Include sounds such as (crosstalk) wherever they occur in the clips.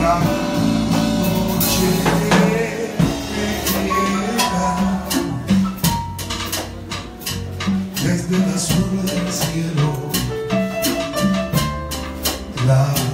La desde el azul del cielo la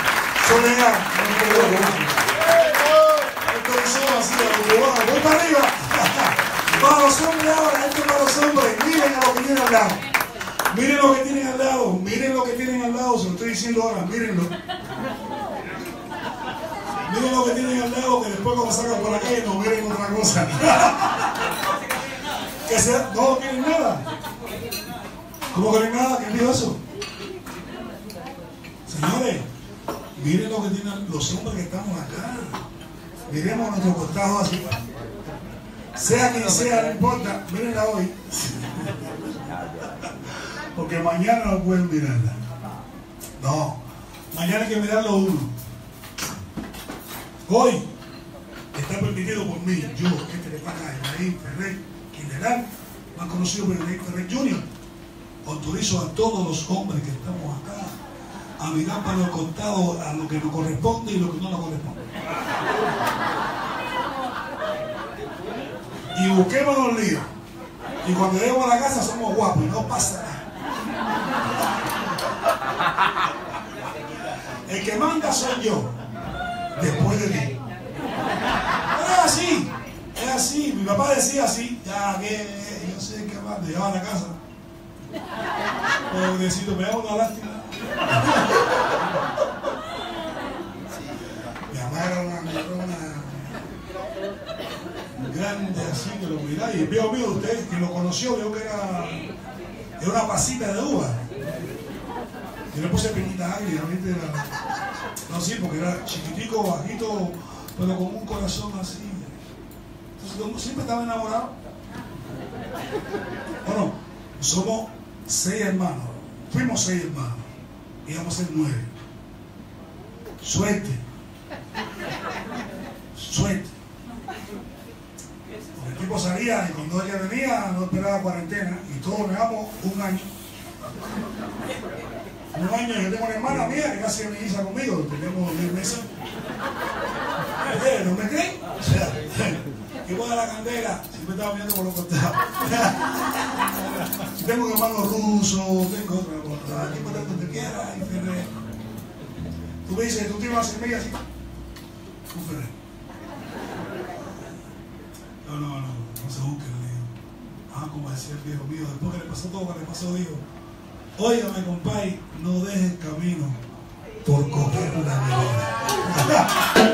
Soledad, para arriba. (laughs) Para los hombres ahora, esto es para los hombres. Miren lo que tienen al lado. Miren lo que tienen al lado. Miren lo que tienen al lado. Se lo estoy diciendo ahora. Mírenlo. Miren lo que tienen al lado, que después cuando salgan por la calle no miren otra cosa. (laughs) no tienen nada. ¿Cómo que no hay nada? ¿Quién dijo eso? Señores, miren lo que tienen los hombres que estamos acá. Miremos a nuestro costado así. Sea quien sea, no importa, mírenla hoy. (laughs) Porque mañana no pueden mirarla. No, mañana hay que mirarlo uno. Hoy está permitido por mí, yo, este de acá, Ibrahim Ferrer, general, más conocido por Ibrahim Ferrer Jr., autorizo a todos los hombres que estamos acá a mirar para los contados a lo que nos corresponde y lo que no nos corresponde. Y busquemos los líos. Y cuando lleguemos a la casa somos guapos y no pasa nada. El que manda soy yo después de ti. Pero es así, es así. Mi papá decía así, ya que yo sé que más me llevaba a la casa. Pobrecito, me da una lástima. Mi mamá era una, era una grande así Y veo mío usted, que lo conoció, veo que era, era una pasita de uva. Yo le puse pequita agria, ¿viste? Era, no, sí, porque era chiquitico, bajito, pero con un corazón así. Entonces, siempre estaba enamorado. Bueno, somos seis hermanos. Fuimos seis hermanos. Íbamos a ser nueve. Suerte. Suerte. Y cuando ella venía no esperaba cuarentena y todos negamos un año. Un año, yo tengo una hermana mía que casi hija conmigo, tenemos 10 meses. ¿Eh? ¿No me creen? O sea, (laughs) voy a la candela, siempre estaba viendo por los costados. (laughs) tengo un hermano ruso, tengo otra cosa, aquí por donde te quieras, y Ferrer. Tú me dices, tú tienes una semilla así, un Ferrer. No, no, no, no se busque, le digo. Ah, como el viejo mío, después que le pasó todo que le pasó, dijo, Óigame, compadre, no dejes camino por coger la vereda. (laughs)